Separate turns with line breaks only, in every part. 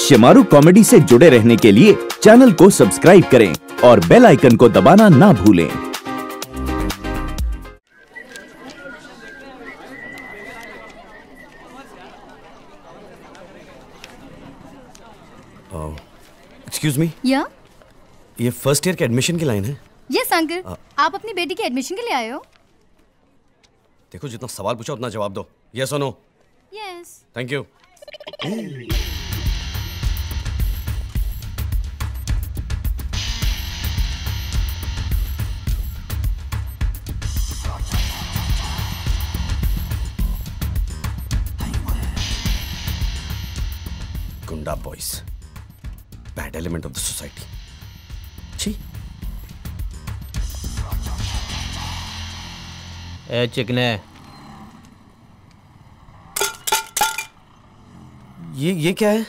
Shemaroo comedy से जुड़े रहने के लिए चैनल को सब्सक्राइब करें और बेल आइकन को दबाना ना भूलें।
एक्सक्यूज मी
या
ये फ़र्स्ट ईयर के एडमिशन की लाइन है?
यस अंकल आप अपनी बेटी के एडमिशन के लिए आए हो?
देखो जितना सवाल पूछा उतना जवाब दो। यस और नो
यस
थैंक यू गुंडा boys bad element of the society छी
ए चिकने
ये ये क्या है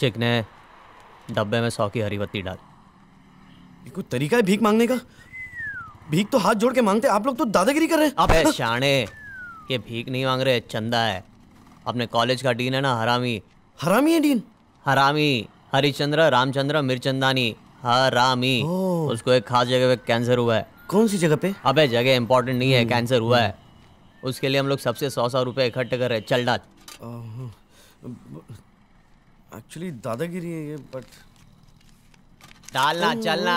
चिकने डब्बे में सौ की हरी बत्ती डाल
ये कोई तरीका है भीख मांगने का भीख तो हाथ जोड़ के मांगते आप लोग तो दादागिरी कर रहे हैं
अबे शाणे ये भीख नहीं मांग रहे चंदा है अपने कॉलेज का डीन है ना हरामी।
हरामी है डीन?
हरामी हरिचंद्र रामचंद्र मिर्चंदानी। हरामी। उसको एक खास जगह पे कैंसर हुआ है।
कौन सी जगह पे?
अबे जगह इंपॉर्टेंट नहीं है कैंसर हुआ है। उसके लिए हम लोग सबसे सौ सौ रुपए इकट्ठे कर रहे हैं चल डाल
एक्चुअली दादागिरी है ये बट
डालना चलना।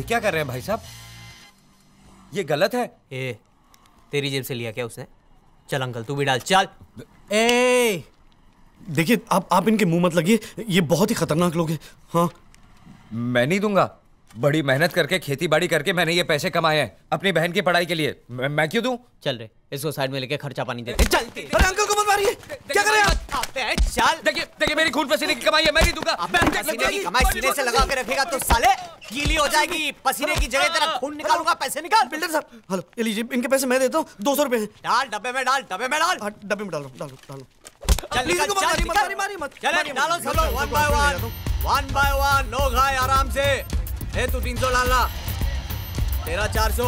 ये क्या कर रहे हैं भाई साहब? ये गलत है।
ए तेरी जेब से लिया क्या उसने? चल अंकल तू भी डाल चल।
ए! देखिए आप आप इनके मुँह मत लगिए ये बहुत ही खतरनाक लोग हैं। हाँ।
मैं नहीं दूँगा। बड़ी मेहनत करके खेती बाड़ी करके मैंने ये पैसे कमाए हैं अपनी बहन की पढ़ाई के लिए। मैं, मैं क्यों दूँ?
चल रे। इसको साइड में लेके खर्चा पानी देते चल।
अरे अंकल को मत मारिए क्या कर रहे हैं
चल।
देखिए देखिए मेरी खून पसीने की कमाई है मैं नहीं दूँगा।
पसीने की कमाई सीने से लगा के रखेगा तो साले गीली हो जाएगी पसीने की जगह तेरा खून निकालूँगा पैसे निकाल।
बिल्डर साहब हेलो ये लीजिए इनके पैसे मैं देता हूँ दो सौ रुपए हैं।
डाल डब्बे में डाल डब्बे में डाल।
हाँ, डब्बे में डालो डालो डालो
वन बाय वन लोग आए आराम से। ए तू तीन सौ डालना। तेरा चार सौ।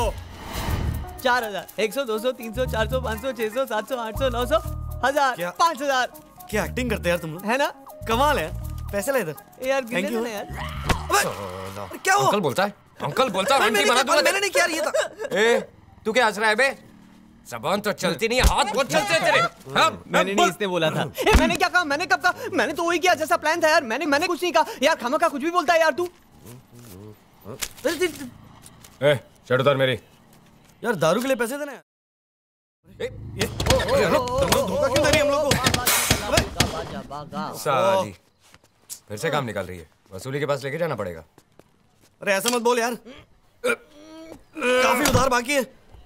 चार हज़ार एक सौ दो सौ तीन सौ चार सौ पाँच सौ छह सौ सात सौ आठ सौ नौ सौ हज़ार
क्या?
पाँच हज़ार।
क्या एक्टिंग करते यार तुम लोग?
है ना?
कमाल है पैसे ले इधर।
यार गिने
you.
ना यार।
क्या हुआ?
अंकल बोलता है। अंकल बोलता है आंटी बना दूँगा।
मैंने नहीं किया ये था
ए तू क्या हंस रहा है बे? जबान तो चलती नहीं हाथ बहुत चलते हैं तेरे। हाँ,
मैंने नहीं इसने बोला था। ए, मैंने क्या कहा? मैंने कब कहा? मैंने तो वही किया जैसा प्लान था यार। मैंने मैंने कुछ नहीं कहा। यार खामा का कुछ भी बोलता है यार तू।
ए शर्ट उतार मेरी।
यार दारू के लिए पैसे देना है।
ए,
ये तुम लोग धोखा क्यों दे रही हम लोग को?
साली फिर से काम निकाल रही है। वसूली के पास लेके जाना पड़ेगा।
अरे ऐसा मत बोल यार। काफ़ी उधार बाकी है।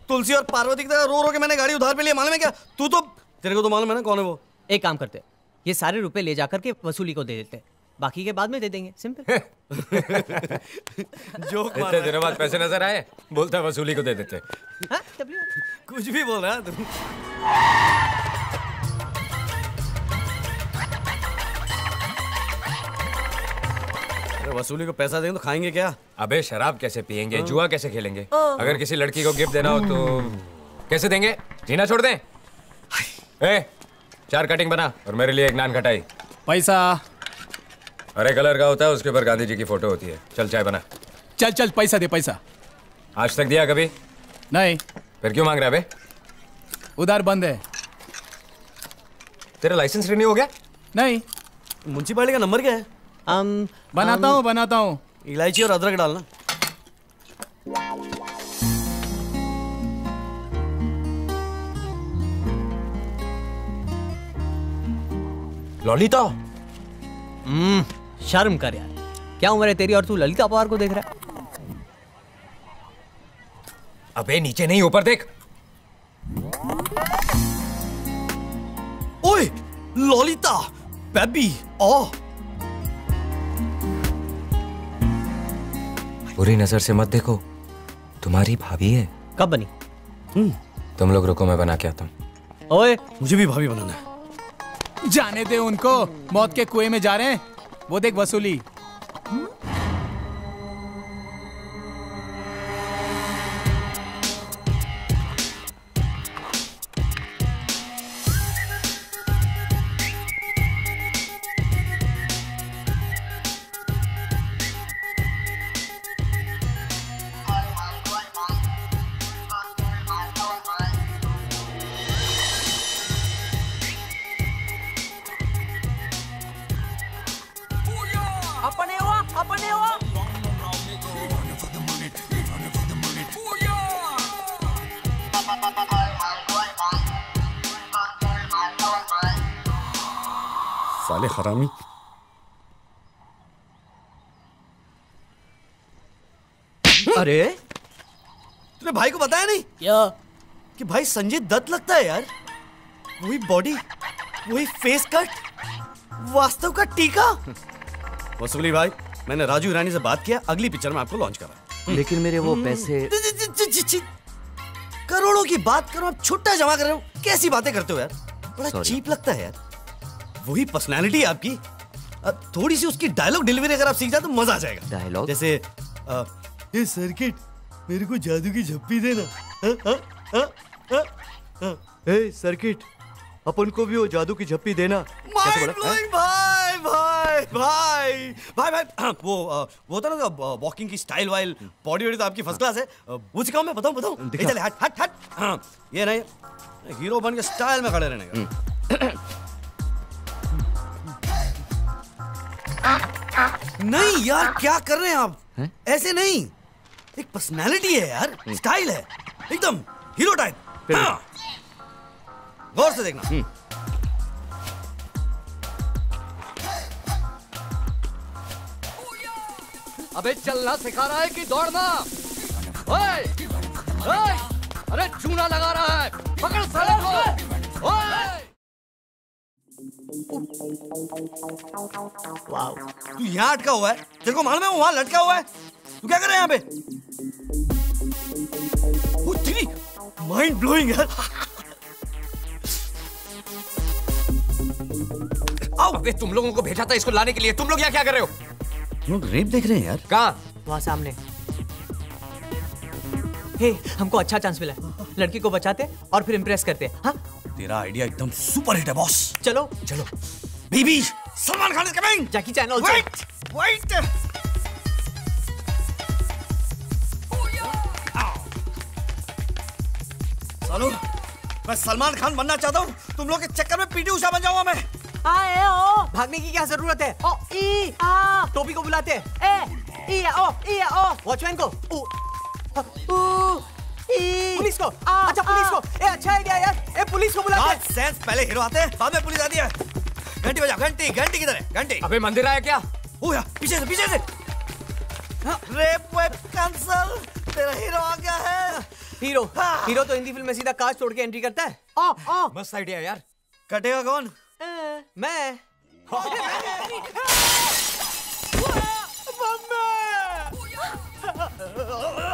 तुलसी और पार्वती की तरह रो रो के मैंने गाड़ी उधार पे लिया मालूम है क्या? तू तो तेरे को तो मालूम है ना कौन है वो?
एक काम करते ये सारे रुपए ले जाकर के वसूली को दे देते बाकी के बाद में दे देंगे। सिंपल
जोक
इतने दिनों बाद पैसे नज़र आए बोलता वसूली को दे देते
हाँ?
कुछ भी बोल रहा है तू वसूली को पैसा देंगे तो खाएँगे क्या?
अबे शराब कैसे पियेंगे? जुआ कैसे खेलेंगे? अगर किसी लड़की को गिफ्ट देना हो तो कैसे देंगे? जीना छोड़ दें? ए चार कटिंग बना और मेरे लिए एक नान खटाई।
पैसा।
हरे कलर का होता है उसके ऊपर गांधी जी की फ़ोटो होती है। चल चाय बना।
चल चल पैसा दे पैसा।
आज तक दिया कभी?
नहीं।
फिर क्यों मांग रहा है बे
उधार बंद है।
तेरा लाइसेंस रिन्यू हो गया?
नहीं।
म्यूनसिपालिटी का नंबर क्या है?
हम
बनाता हूँ बनाता हूँ।
इलायची और अदरक डालना।
लॉलिता।
हम्म, शर्म कर यार। क्या उम्र है तेरी और तू ललिता पवार को देख रहा है?
अबे नीचे नहीं ऊपर देख।
ओए लॉलिता बेबी ओ
बुरी नज़र से मत देखो। तुम्हारी भाभी है।
कब बनी?
तुम लोग रुको मैं बना के आता हूँ।
ओए
मुझे भी भाभी बनाना है।
जाने दे उनको मौत के कुएँ में जा रहे हैं। वो देख वसूली।
साले हरामी
अरे?
तूने भाई को बताया नहीं?
क्या
कि भाई संजय दत्त लगता है यार। वही बॉडी वही फेस कट वास्तव का टीका। वसूली भाई मैंने राजू ईरानी से बात किया अगली पिक्चर में आपको लॉन्च करा
लेकिन मेरे वो पैसे
जी, जी, जी, जी, जी। करोड़ों की बात करो आप छुट्टा जमा कर रहे हो। कैसी बातें करते हो यार? बड़ा चीप लगता है यार। वही पर्सनैलिटी है आपकी। थोड़ी सी उसकी डायलॉग डिलीवरी अगर आप सीख जाए तो मज़ा आ जाएगा।
Dialogue?
जैसे ये सर्किट मेरे को जादू की झप्पी देना।
ए सर्किट अपन को भी वो जादू की झप्पी देना।
Mind भाई भाई भाई भाई भाई। हाँ, वो वो होता ना वॉकिंग की स्टाइल वाइल बॉडी वॉडी तो आपकी फ़र्स्ट क्लास है। वो सिखाऊं मैं बताऊँ बताऊँ। चले हट हट हट। हाँ ये नहीं हीरो बन के स्टाइल में खड़े रहने का। नहीं यार क्या कर रहे हैं आप? है? ऐसे नहीं। एक पर्सनालिटी है यार स्टाइल है। एकदम हीरो टाइप हाँ। गौर से देखना।
अबे चलना सिखा रहा है कि दौड़ना। ओए ओए अरे चूना लगा रहा है। पकड़ साले को। ओए।
तू यहाँ अटका हुआ है। तेरे को मालूम है वो वहाँ लटका हुआ है। तू क्या कर रहा है यहाँ पे? माइंड ब्लोइंग यार
आओ अबे तुम लोगों को भेजा था इसको लाने के लिए। तुम लोग यहाँ क्या कर रहे हो?
लोग रेप देख रहे हैं यार।
कहा?
वहाँ सामने। हे हमको अच्छा चांस मिला। लड़की को बचाते और फिर इम्प्रेस करते। हाँ?
तेरा आइडिया एकदम सुपर हिट है बॉस
चलो। चलो।
Baby Salman Khan is coming
Jackie Chan also.
Wait wait सालो मैं सलमान खान बनना चाहता हूँ। तुम लोग के चक्कर में पीटी उषा बन जाऊँगा मैं।
आए ओ भागने की क्या ज़रूरत है? ओ ई आ। टोपी को बुलाते हैं। ए ई ओ ई ओ। वॉचमैन को। ऊ ऊ ई। पुलिस को। आ, अच्छा पुलिस को। ए अच्छा आइडिया यार। ए पुलिस को बुलाते हैं।
सेंस पहले हीरो आते हैं बाद में पुलिस आती है। घंटी बजाओ घंटी घंटी किधर है घंटी
अबे मंदिर आया क्या
ओ यार पीछे से पीछे से रेप वेप कैंसल तेरा हीरो आ गया है
हीरो हीरो तो हिंदी फ़िल्म में सीधा कांच तोड़ के एंट्री करता है ओ ओ
मस्त आइडिया यार
कटेगा कौन
ए, मैं
Stop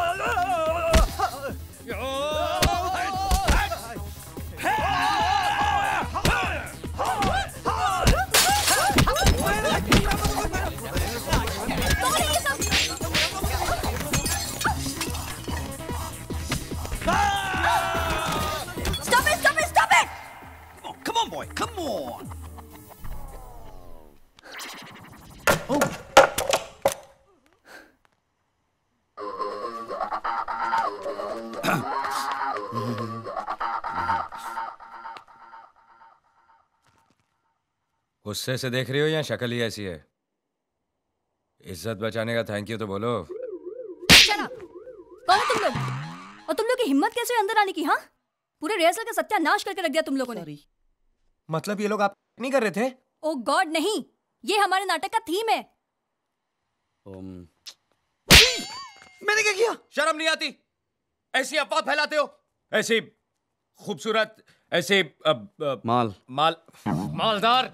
गुस्से से देख रही हो या शक्ल ही ऐसी है? इज़्ज़त बचाने का थैंक यू तो बोलो।
कौन तुम लोग? और तुम लोग की हिम्मत कैसे अंदर आने की हाँ? पूरे रिहर्सल का सत्यानाश करके रख दिया तुम लोगों ने।
मतलब ये लोग आप नहीं कर रहे थे?
ओ गॉड नहीं। ये हमारे नाटक का थीम है।
मैंने क्या किया?
शर्म नहीं आती। ऐसी अफवाह फैलाते हो। ऐसी खूबसूरत ऐसी
माल।
माल मालदार।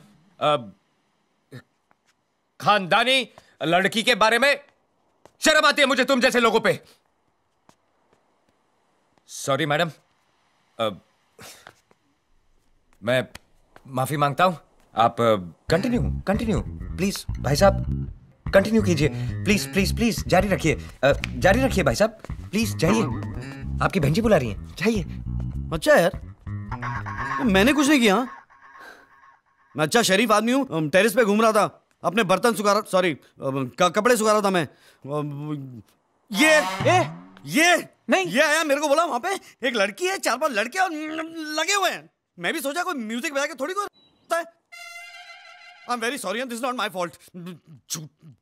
खानदानी लड़की के बारे में शर्म आती है मुझे तुम जैसे लोगों पे। सॉरी मैडम मैं माफ़ी माँगता हूँ। आप कंटिन्यू कंटिन्यू प्लीज़ भाई साहब। कंटिन्यू कीजिए। प्लीज़ प्लीज़ प्लीज़ जारी रखिए। जारी रखिए भाई साहब। प्लीज़ जाइए। आपकी बहन जी बुला रही हैं। जाइए।
अच्छा यार, मैंने कुछ नहीं किया? मैं अच्छा शरीफ आदमी हूँ। टेरिस पे घूम रहा था। अपने बर्तन सुखा रहा सॉरी कपड़े सुखा रहा था मैं। ये
ए
ये
नहीं।
ये आया मेरे को बोला वहाँ पे एक लड़की है चार पाँच लड़के और लगे हुए हैं। मैं भी सोचा कोई म्यूज़िक बजा के थोड़ी कोई है।
I am very sorry this not my fault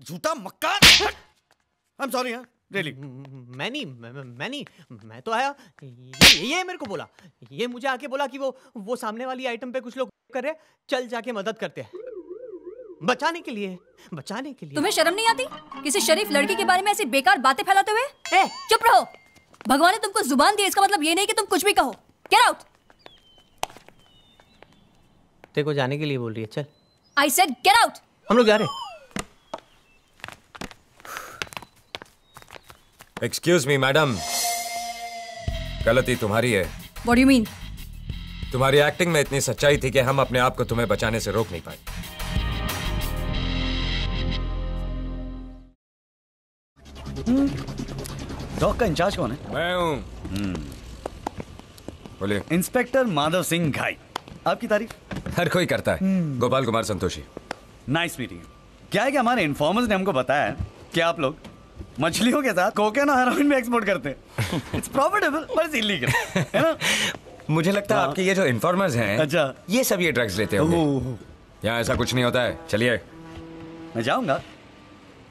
झूठा मक्का आई एम सॉरी रियली
मैं नहीं मैं नहीं मैं तो आया। ये, ये मेरे को बोला। ये मुझे आके बोला कि वो वो सामने वाली आइटम पे कुछ लोग कर रहे चल जाके मदद करते हैं। बचाने के लिए बचाने के लिए।
तुम्हें शर्म नहीं आती? किसी शरीफ लड़की के बारे में ऐसी बेकार बातें फैलाते हुए? ए, चुप रहो। भगवान ने तुमको ज़ुबान दी इसका मतलब ये नहीं कि तुम कुछ भी कहो। गेट आउट
तेरे को जाने के लिए बोल रही है चल।
आई सेड गेट आउट
हम लोग जा रहे
एक्सक्यूज मी मैडम गलती तुम्हारी है।
व्हाट यू मीन
तुम्हारी एक्टिंग में इतनी सच्चाई थी कि हम अपने आप को तुम्हें बचाने से रोक नहीं पाए।
डॉग का इंचार्ज कौन है?
मैं हूँ। बोलिए।
इंस्पेक्टर माधव सिंह घाई। आपकी तारीफ़?
हर कोई करता है। गोपाल कुमार संतोषी।
नाइस मीटिंग क्या है कि हमारे इन्फॉर्मर्स ने हमको बताया है कि आप लोग मछलियों के साथ कोकेन और हेरोइन भी एक्सपोर्ट करते हैं। It's profitable but it's illegal है ना?
मुझे लगता है आपके ये जो इन्फॉर्मर्स हैं
अच्छा।
ये सब ये ड्रग्स लेते होंगे। यहाँ ऐसा कुछ नहीं होता है। चलिए।
मैं जाऊँगा।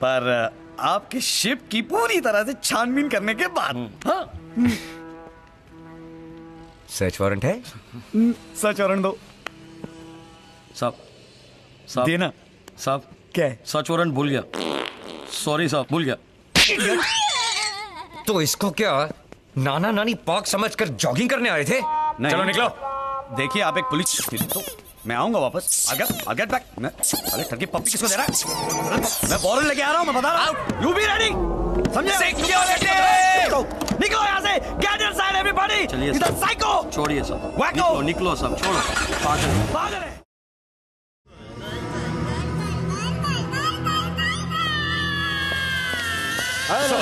पर आपके शिप की पूरी तरह से छानबीन करने के बाद। हाँ।
सर्च वारंट है?
सच वारंट दो।
साहब साहब।
देना।
साहब।
क्या है?
सच वारंट भूल गया। सॉरी साहब भूल गया।
तो इसको क्या नाना नानी पाक समझकर जॉगिंग करने आए थे?
नहीं।
चलो निकलो।
देखिए आप एक पुलिस तो मैं आऊँगा वापस। अगर अगर बैक मैं अरे ठगी पप्पी किसको दे रहा है? मैं बॉर्डर लेके आ रहा हूँ मैं बता रहा हूँ। यू बी रेडी समझे? सिक्योरिटी निकलो यहाँ से। गेट इनसाइड एवरीबॉडी
चलिए,
इधर साइको
छोड़िए सब।
वैको
निकलो सब छोड़ो। पागल
पागल रहे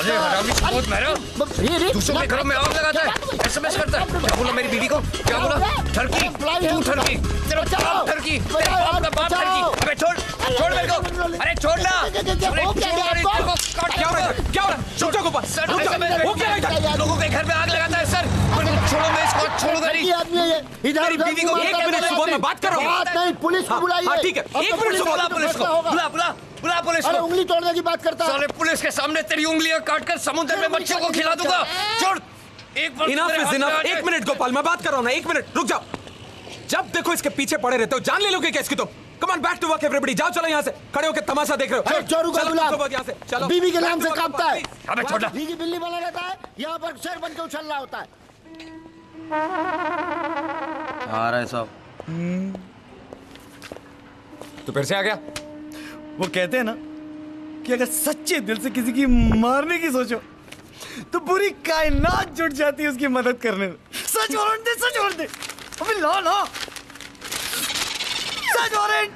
साले हरामी सबूत मेरा। दूसरों के घरों में आग लगाता है एसएमएस करता। है क्या बोला मेरी बीवी को? क्या बोला? ठरकी तू ठरकी तेरा बाप ठरकी तेरे बाप का बाप ठरकी अबे छोड़। छोड़ मेरे को। अरे छोड़ ना। अरे क्या हो रहा है क्या हो रहा है छोड़। गोपाल वो क्या है लोगों के घर में आग लगाता है। छोड़ो मैं इसको नहीं
आदमी है ये। इधर
मेरी बीवी को एक मिनट सुबह
है।
मैं बात कर रहा हूँ।
बात नहीं पुलिस को बुलाइए।
हाँ ठीक है। एक
तो
मिनट
पुलिस
सुबह
का
पुलिस को बुला बुला बुला पुलिस को।
उंगली तोड़ने की बात करता है।
पुलिस के सामने तेरी उंगलियाँ काटकर समुद्र में बच्चों को खिला दूँगा। छोड़। एक बार
इनफ इज़ इनफ एक मिनट गोपाल मैं बात कर रहा हूँ ना एक मिनट रुक जाओ। जब देखो इसके पीछे पड़े रहते हो जान ले लोगे क्या इसकी तुम? Come on back to work everybody जाओ चलो यहाँ से। खड़े होकर तमाशा देख रहे हो।
अरे चोरू का
चलो, चलो, चलो, यहाँ से। चलो।
बीवी के नाम से कांपता है।
अबे छोड़।
बिल्ली बना रहता है। यहाँ पर शेर बन के उछल रहा होता है।
आ रहा है साहब
तू फिर से आ गया।
वो कहते हैं ना कि अगर सच्चे दिल से किसी की मारने की सोचो तो पूरी कायनात जुट जाती है उसकी मदद करने में। सच वारंट दे सच वारंट दे। अबे ला ला। सच वारंट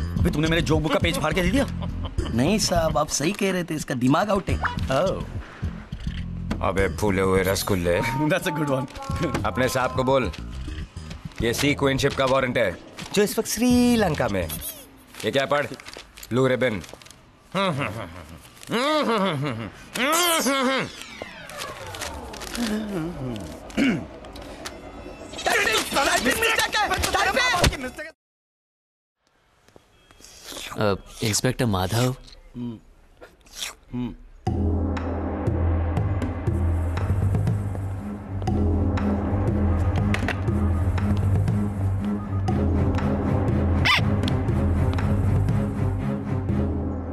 अबे तूने मेरे जोक बुक का पेज फाड़ के दे दिया
नहीं साहब आप सही कह रहे थे इसका दिमाग आउट है
अबे फूले हुए रसगुल्ले
दैट्स अ गुड वन
अपने साहब को बोल ये सी क्वीनशिप का वारंट है जो इस वक्त श्रीलंका में है। ये क्या पढ़ ब्लू रिबन
इंस्पेक्टर माधव?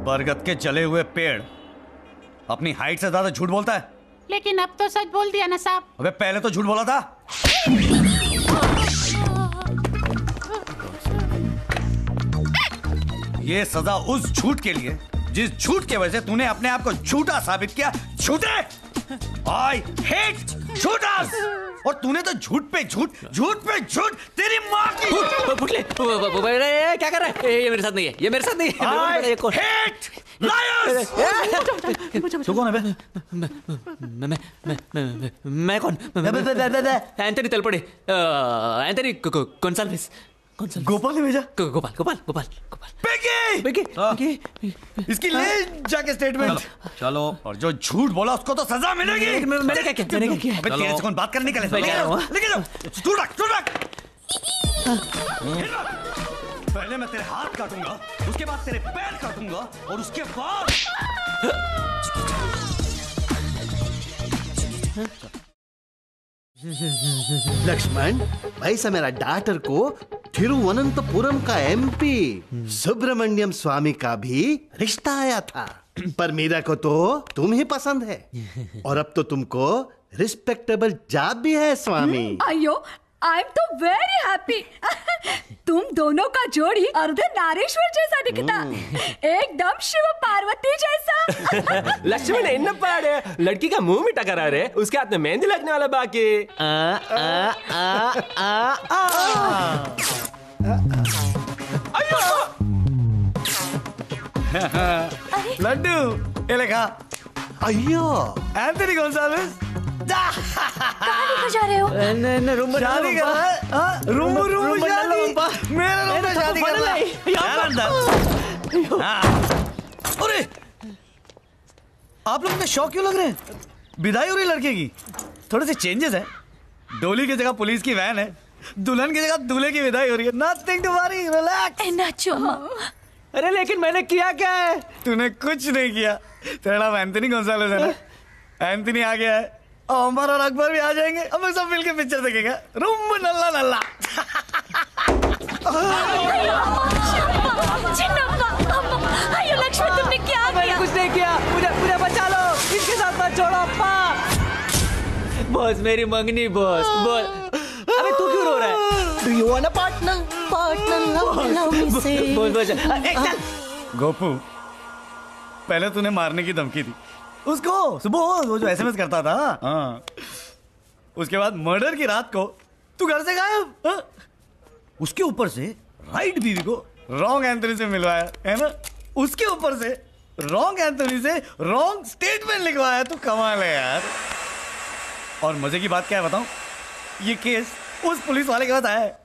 बरगद के जले हुए पेड़। अपनी हाइट से ज़्यादा झूठ बोलता है?
लेकिन अब तो सच बोल दिया ना साहब।
अबे पहले तो झूठ बोला था। ये सजा उस झूठ के लिए जिस झूठ के वजह से तूने अपने आप को झूठा साबित किया झूठे! आई हेट झूठास और तूने तो झूठ पे झूठ झूठ पे झूठ तेरी माँ की
पुटले क्या कर रहा है? ये मेरे साथ नहीं है ये मेरे साथ नहीं है।
आई
कौन-
हेट लायर्स तू कौन है बे?
मैं मैं मैं मैं मैं मैं कौन? एंथनी तलपड़े एंथनी कोन्साल्विस
कौन सा गोपाल ने भेजा
गोपाल गोपाल गोपाल गोपाल।
बेकी
बेकी
इसकी ले जाके स्टेटमेंट
चलो।
और जो झूठ बोला उसको तो सजा मिलेगी।
मैंने क्या किया? मैंने क्या किया?
अबे तेरे से कौन बात करने के लेके जाओ। रख रख। पहले मैं तेरे हाथ काटूँगा उसके बाद तेरे पैर काटूँगा और उसके बाद
लक्ष्मण भाई सा मेरा डाटर को थिरुवनंतपुरम का एमपी सुब्रमण्यम स्वामी का भी रिश्ता आया था। पर मीरा को तो तुम ही पसंद है। और अब तो तुमको रिस्पेक्टेबल जॉब भी है, स्वामी।
अयो आई एम तो वेरी हैप्पी तुम दोनों का जोड़ी अर्ध नारेश्वर जैसा दिखता। एकदम शिव पार्वती जैसा।
लक्ष्मण इन्न पाड़े लड़की का मुँह मिटा करा रहे उसके हाथ में मेहंदी लगने वाला बाकी।
आ आ आ आ आ
लड्डू ये लेखा अयो! एंथनी गोंसाल्विस
कहाँ लेकर जा रहे हो
न न रूम
शादी कर रहा है हाँ, रूम रूम शादी मेरे रूम में शादी कर रहा है यार अंदर हाँ। अरे आप लोग इतने शौक क्यों लग रहे हैं विदाई हो रही लड़के की थोड़े से चेंजेस है डोली की जगह पुलिस की वैन है दुल्हन की जगह दूल्हे की विदाई हो रही है नथिंग टू वरी रिलैक्स
नाचो
अरे लेकिन मैंने किया क्या है
तूने कुछ नहीं किया तेरा नाम एंथनी गोंसाल्विस है ना एंथनी आ गया है अमर और अकबर भी आ जाएँगे। हम लोग सब मिलके पिक्चर देखेंगे। रूम नल्ला नल्ला।
अयो लक्ष्मण तुमने क्या
मैंने कुछ नहीं किया। मुझे मुझे बचा लो। इसके साथ मत छोड़ो अप्पा
बॉस मेरी मंगनी बॉस बॉस।
अबे तू क्यों रो रहा है?
Do you want a partner partner love love me से बॉस बॉस। ए चल।
गोपू पहले तूने मारने की धमकी दी। उसको सुबह वो जो एसएमएस करता था हाँ। उसके बाद मर्डर की रात को तू घर से गायब हाँ? उसके ऊपर से राइट बीवी को रॉन्ग एंथनी से मिलवाया है ना? उसके ऊपर से रॉन्ग एंथनी से रॉन्ग स्टेटमेंट लिखवाया तू कमाल है यार। और मज़े की बात क्या है बताऊँ? ये केस उस पुलिस वाले के पास आया है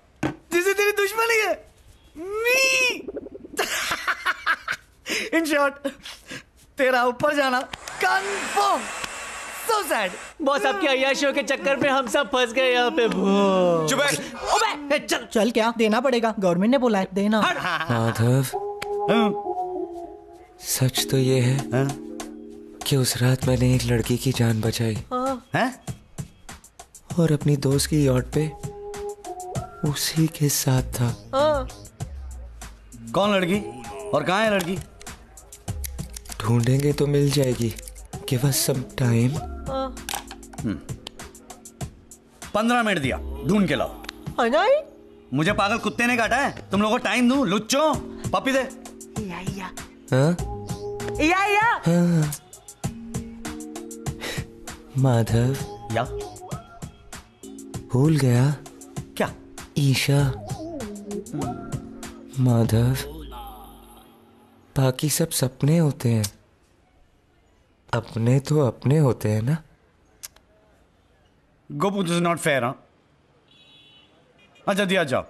जिसे तेरी दुश्मनी है। मी! इन शॉर्ट तेरा ऊपर जाना कंफर्म सो सैड
बॉस आपकी अयाशियों के चक्कर में हम सब फंस गए यहाँ पे।
चुप
ओबे चल।
चल क्या? देना पड़ेगा। गवर्नमेंट ने बोला है देना।
माधव सच तो ये है कि उस रात मैंने एक लड़की की जान बचाई।
हैं।
और अपनी दोस्त की यॉट पे उसी के साथ था।
कौन लड़की? और कहाँ है लड़की?
ढूंढेंगे तो मिल जाएगी। गिव अस सम टाइम
पंद्रह मिनट दिया। ढूंढ के लाओ।
नहीं
मुझे पागल कुत्ते ने काटा है। तुम लोगों को टाइम दूँ। लुच्चो। पपी दे। या या।
हाँ?
या या।
हाँ। माधव।
या।
भूल गया।
क्या?
ईशा। माधव। बाकी सब सपने होते हैं। अपने तो अपने होते हैं ना?
गोपू दिस नॉट फेयर हाँ? अच्छा दिया जाओ।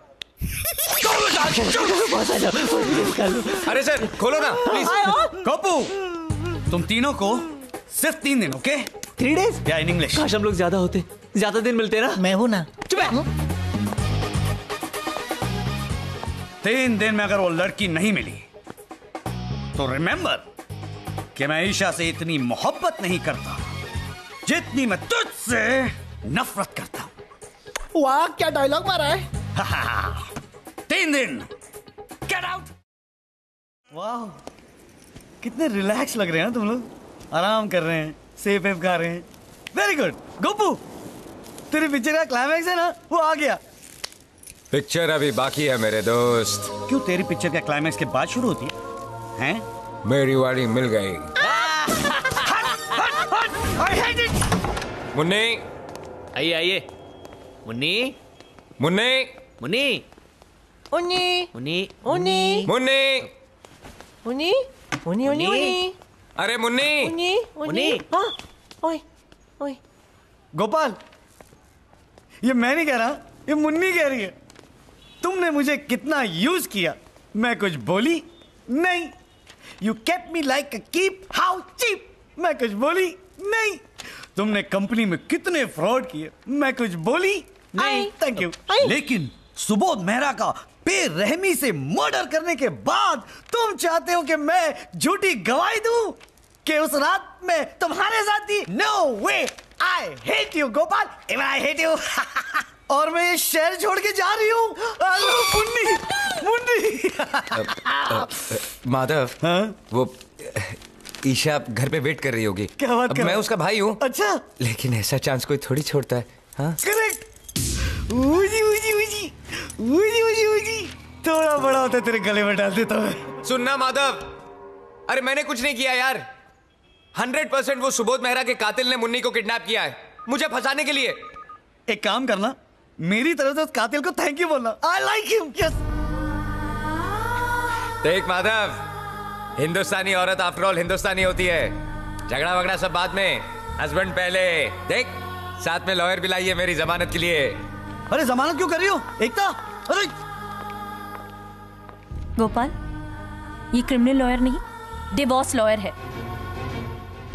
अरे सर खोलो ना प्लीज़
गोपू तुम तीनों को सिर्फ़ तीन दिन ओके
थ्री डेज़
या इन इंग्लिश
काश हम लोग ज़्यादा होते ज़्यादा दिन मिलते ना?
मैं हूँ ना।
चुप तीन दिन में अगर वो लड़की नहीं मिली तो रिमेंबर कि मैं ईशा से इतनी मोहब्बत नहीं करता जितनी मैं तुझसे नफरत करता हूँ।
वाह क्या डायलॉग मारा है?
तीन दिन। गेट आउट वाह कितने रिलैक्स लग रहे हैं ना तुम लोग। आराम कर रहे हैं सेफ़ वेफ खा रहे हैं। वेरी गुड गोपू तेरी पिक्चर का क्लाइमैक्स है ना? वो आ गया।
पिक्चर अभी बाकी है मेरे दोस्त।
क्यों तेरी पिक्चर का क्लाइमैक्स के बाद शुरू होती है? हैं?
मेरी वाली मिल गई। मुन्नी।
आइए आइए। मुन्नी।
मुन्नी।
मुन्नी।
उन्नी
मुन्नी।
उन्नी
मुन्नी।
उन्नी उन्नी उन्नी उन्नी
अरे मुन्नी।
उन्नी उन्नी
उन्नी।
हाँ ओए ओए।
गोपाल ये मैं नहीं कह रहा ये मुन्नी कह रही है। तुमने मुझे कितना यूज़ किया? मैं कुछ बोली? नहीं। You kept me like keep how cheap मैं कुछ बोली नहीं। तुमने कंपनी में कितने फ्रॉड किए? मैं कुछ बोली नहीं। थैंक यू लेकिन सुबोध मेहरा का बेरहमी से मर्डर करने के बाद तुम चाहते हो कि मैं झूठी गवाही दूँ? कि उस रात में तुम्हारे साथ थी no way I hate you Gopal. Even I hate you और मैं ये शहर छोड़ के जा रही हूँ। मुन्नी
माधव वो ईशा घर पे वेट कर रही होगी।
क्या बात कर
मैं उसका भाई हूँ।
अच्छा।
लेकिन ऐसा चांस कोई थोड़ी छोड़ता है हाँ?
करेक्ट उजी उजी उजी उजी उजी उजी थोड़ा बड़ा होता तेरे गले में डाल देता मैं।
सुनना माधव। अरे मैंने कुछ नहीं किया यार। हंड्रेड परसेंट वो सुबोध मेहरा के कातिल ने मुन्नी को किडनैप किया है। मुझे फंसाने के लिए।
एक काम करना मेरी तरफ़ से उस कातिल को थैंक यू बोलना। आई लाइक हिम यस
देख माधव हिंदुस्तानी औरत आफ्टर ऑल हिंदुस्तानी होती है। झगड़ा वगड़ा सब बाद में हस्बैंड पहले। देख साथ में लॉयर भी लाइए मेरी जमानत के लिए।
अरे जमानत क्यों कर रही हो? एकता अरे।
गोपाल ये क्रिमिनल लॉयर नहीं डिवोर्स लॉयर है।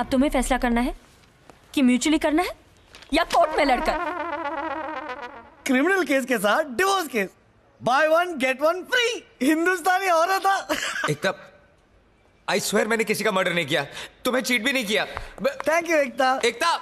अब तुम्हें फैसला करना है कि म्यूचुअली करना है या कोर्ट में लड़कर।
क्रिमिनल केस के साथ divorce case buy one get one free Hindustani हो।
रहा था एकता आई स्वेयर मैंने किसी का मर्डर नहीं किया। तुम्हें चीट भी नहीं किया।
Thank you Ekta.
एकता